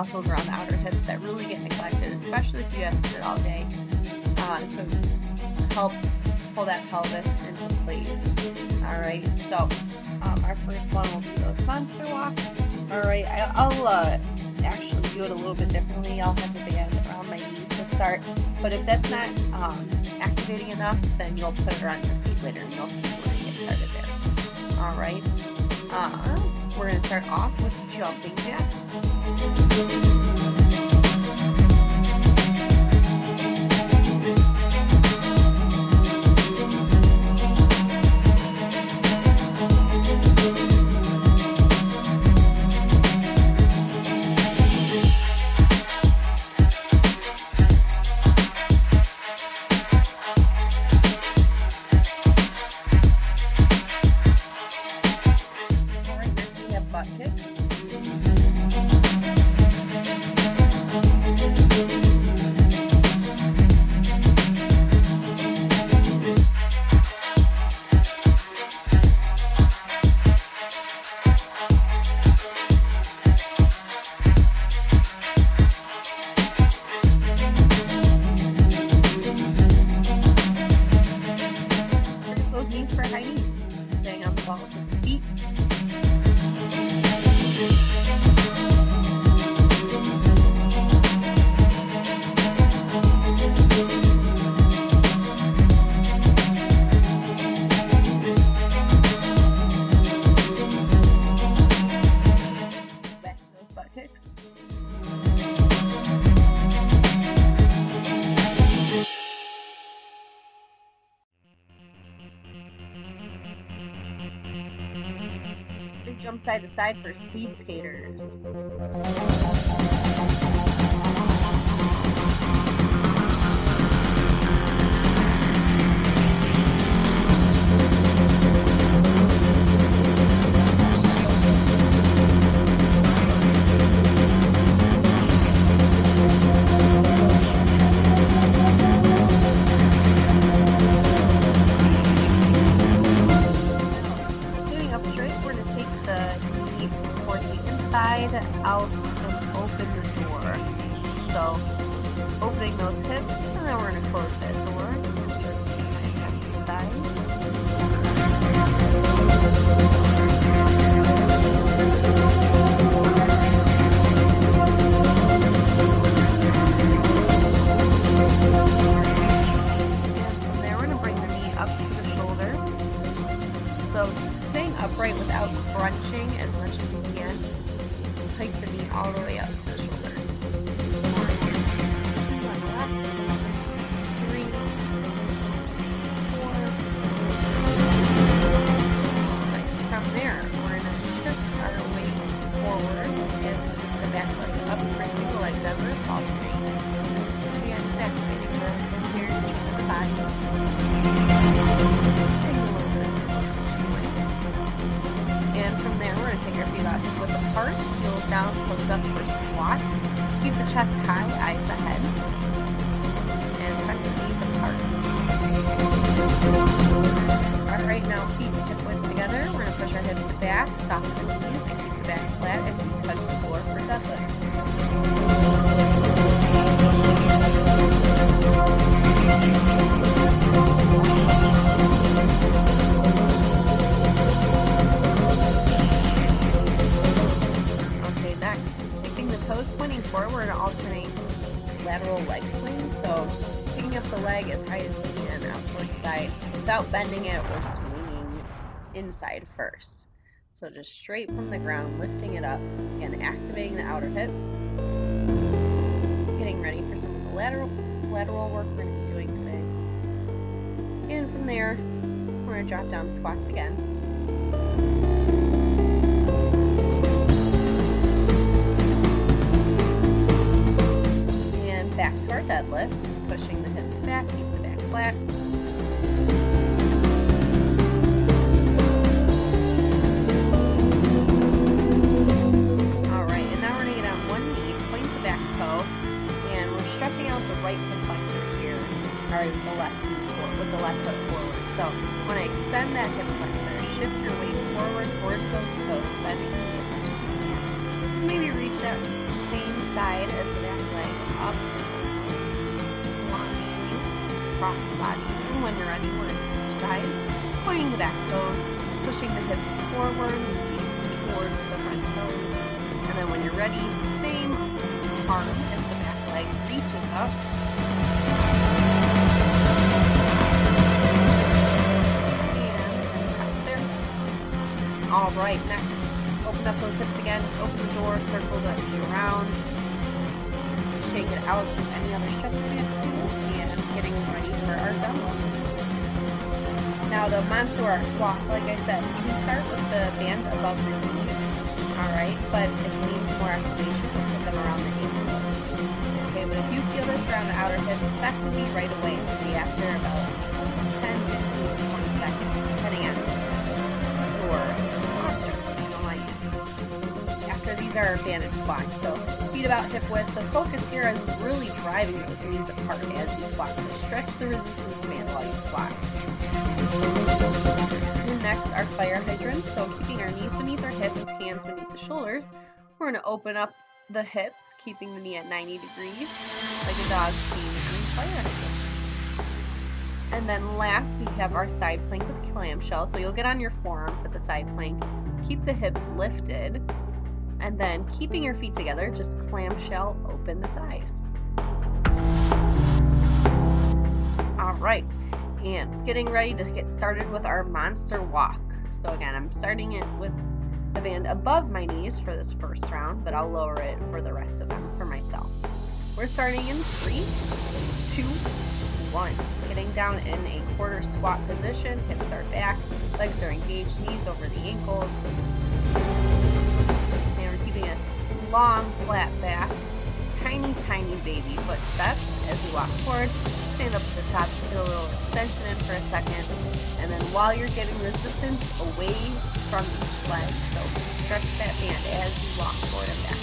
muscles around the outer hips that really get neglected, especially if you have to sit all day. Uh, so help pull that pelvis into place. All right, so um, our first one will be those monster walks. All right, I, will uh, actually do it a little bit differently. I'll have the band around my knees to start, but if that's not um, activating enough, then you'll put it around your feet later and you'll see when I get started there. All right, uh, we're gonna start off with jumping jacks. Jump side to side for speed skaters. Side out and open the door. So opening those hips and then we're going to close that door. So upright without crunching as much as you can. Take the knee all the way up without bending it or swinging inside first. So just straight from the ground, lifting it up and activating the outer hip. Getting ready for some of the lateral lateral work we're going to be doing today. And from there, we're going to drop down squats again. And back to our deadlifts, pushing the hips back, keep the back flat. All right, next, open up those hips again. Just open the door, circle the knee around. Shake it out with any other stretches you and getting ready for our demo. Now the arch walk, like I said, you can start with the band above the knee, alright, but if it needs more activation, put them around the ankle. Okay, but if you feel this around the outer hips, that could be right away. It could be after about these are banded squats. So feet about hip width. The focus here is really driving those knees apart as you squat. So stretch the resistance band while you squat. And next are fire hydrants. So keeping our knees beneath our hips, hands beneath the shoulders. We're going to open up the hips, keeping the knee at 90 degrees, like a dog in fire hydrant. And then last, we have our side plank with clamshell. So you'll get on your forearm for the side plank, keep the hips lifted, and then keeping your feet together, just clamshell open the thighs. All right, and getting ready to get started with our monster walk. So again, I'm starting it with the band above my knees for this first round, but I'll lower it for the rest of them for myself. We're starting in three, two, one. Getting down in a quarter squat position, hips are back, legs are engaged, knees over the ankles. Long, flat back, tiny, tiny baby footsteps as you walk forward. Stand up to the top, get a little extension in for a second, and then while you're getting resistance away from each leg, so stretch that band as you walk forward and backwards.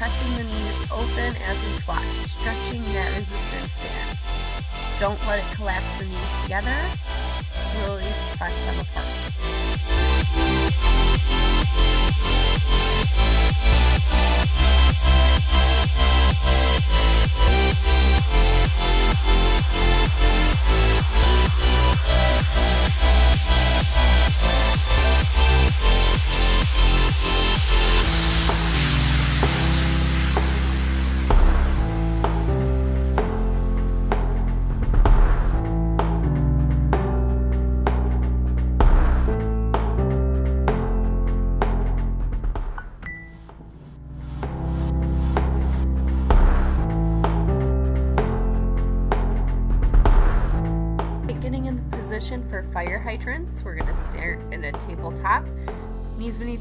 Pressing the knees open as we squat, stretching that resistance band. Don't let it collapse the knees together. Really press them apart.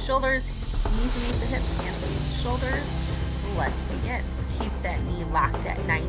The shoulders, knees beneath the hips, hands beneath the shoulders. Let's begin. Keep that knee locked at 90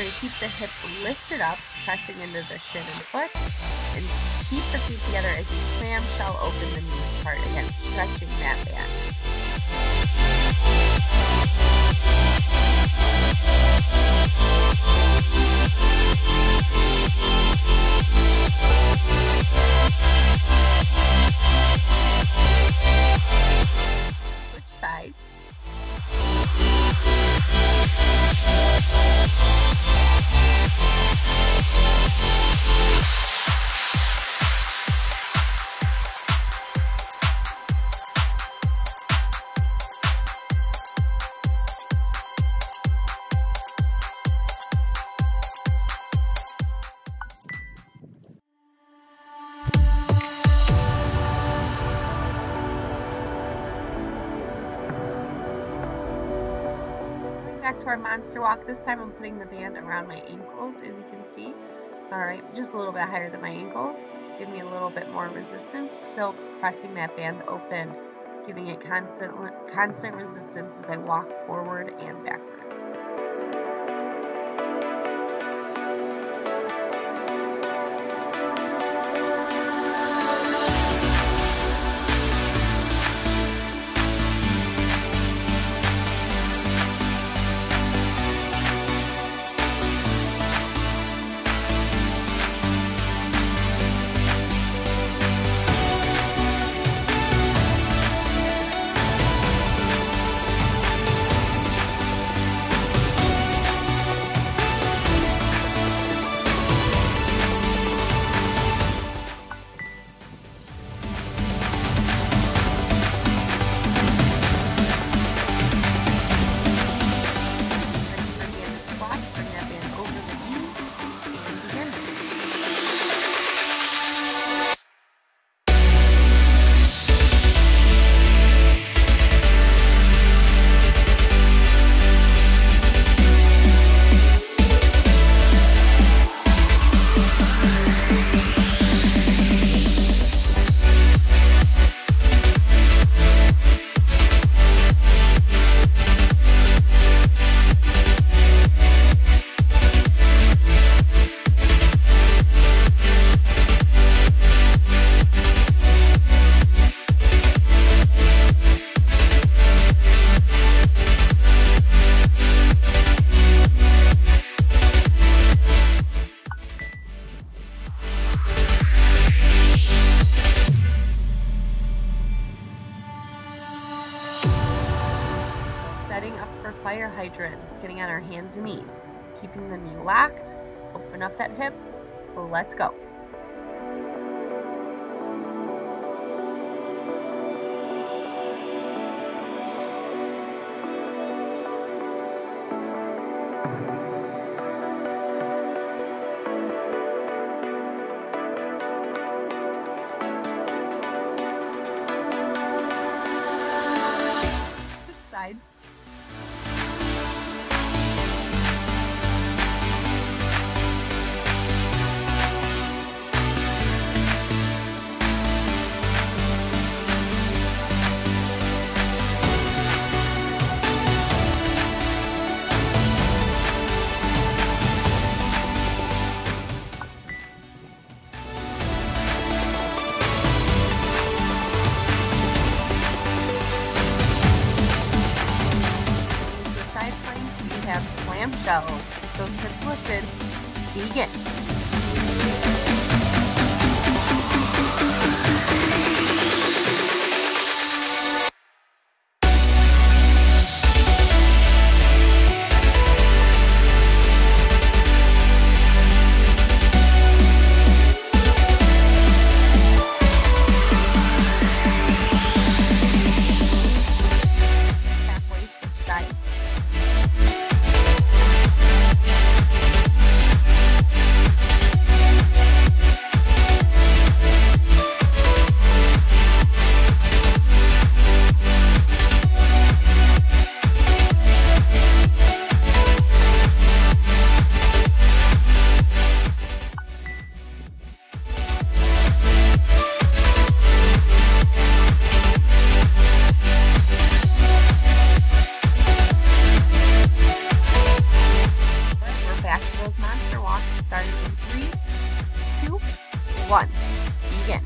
We're going to keep the hip lifted up, pressing into the shin and foot, and keep the feet together as you clamshell open the knee part, again, stretching that band. To our monster walk. This time I'm putting the band around my ankles, as you can see. All right, just a little bit higher than my ankles. Give me a little bit more resistance. Still pressing that band open, giving it constant, constant resistance as I walk forward and backwards. Fire hydrants, getting on our hands and knees, keeping the knee locked, open up that hip, let's go. one，再见。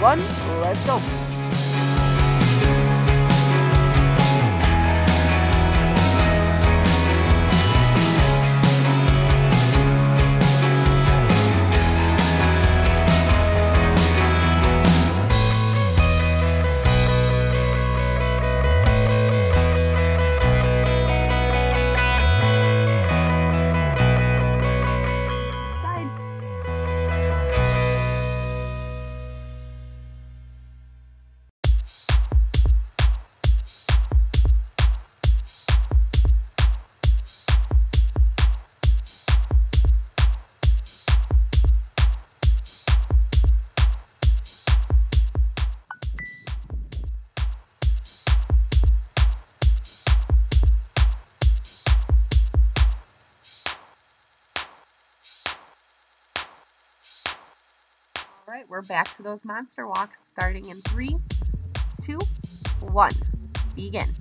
one. Let's go. we're back to those monster walks starting in three, two, one. Begin.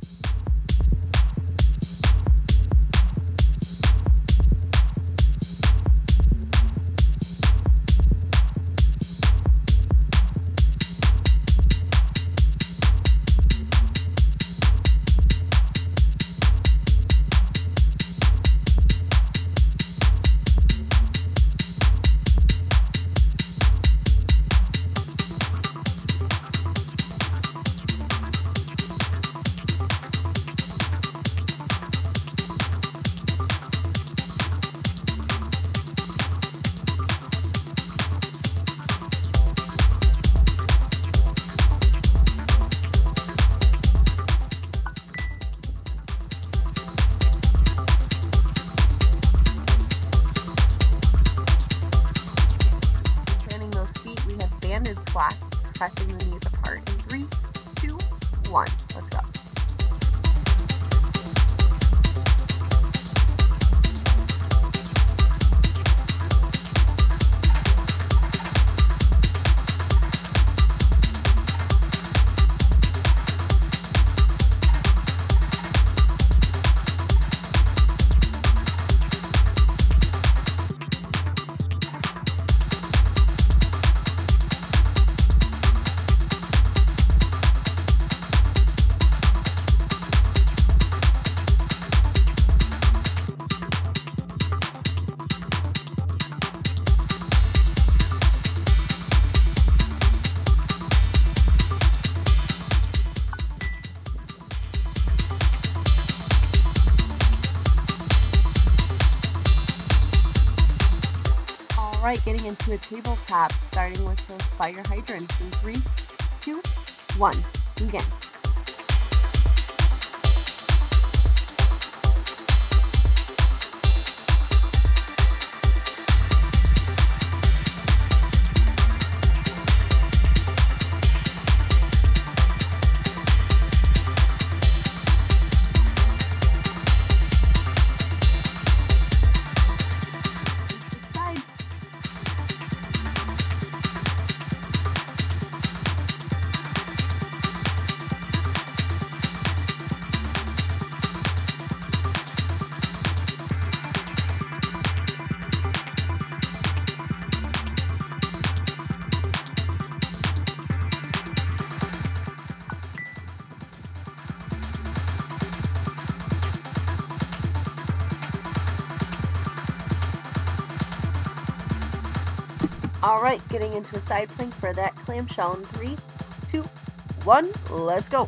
Right, getting into a tabletop, starting with those fire hydrants in three, two, one, begin. All right, getting into a side plank for that clamshell in three, two, one, let's go.